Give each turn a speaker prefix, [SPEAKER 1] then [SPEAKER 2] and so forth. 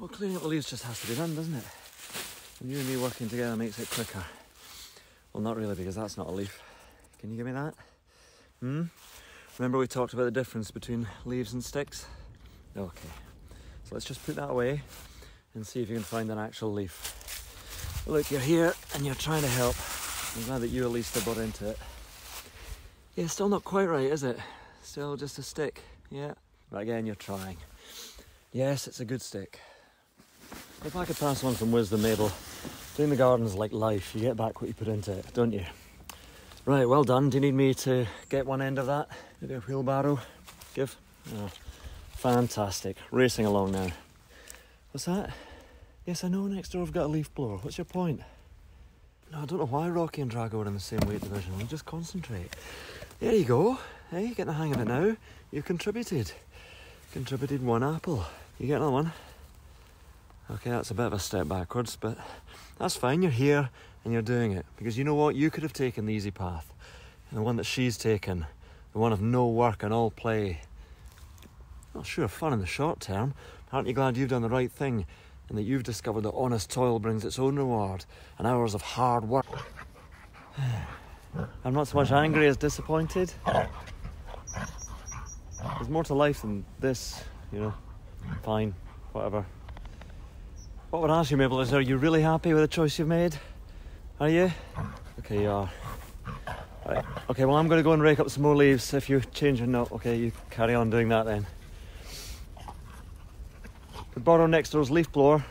[SPEAKER 1] Well, cleaning up the leaves just has to be done, doesn't it? And you and me working together makes it quicker. Well, not really, because that's not a leaf. Can you give me that? Hmm? Remember we talked about the difference between leaves and sticks? Okay. So let's just put that away and see if you can find an actual leaf. Look, you're here and you're trying to help. I'm glad that you at least have got into it. Yeah, still not quite right, is it? Still just a stick, yeah. But again, you're trying. Yes, it's a good stick. If I could pass on from wisdom, Mabel, doing the garden's like life. You get back what you put into it, don't you? Right, well done. Do you need me to get one end of that? Maybe a wheelbarrow? Give? Oh, fantastic. Racing along now. What's that? Yes, I know next door I've got a leaf blower. What's your point? No, I don't know why Rocky and Drago are in the same weight division. We'll just concentrate. There you go. Hey, getting the hang of it now. You've contributed. Contributed one apple. You get another one? Okay, that's a bit of a step backwards, but that's fine. You're here and you're doing it. Because you know what? You could have taken the easy path. The one that she's taken, the one of no work and all play. Well, sure, fun in the short term. Aren't you glad you've done the right thing and that you've discovered that honest toil brings its own reward and hours of hard work? I'm not so much angry as disappointed. There's more to life than this, you know. Fine, whatever. What I would ask you, Mabel, is are you really happy with the choice you've made? Are you? Okay, you are. Right. Okay, well, I'm going to go and rake up some more leaves. If you change your note, okay, you carry on doing that then. We borrow next door's leaf blower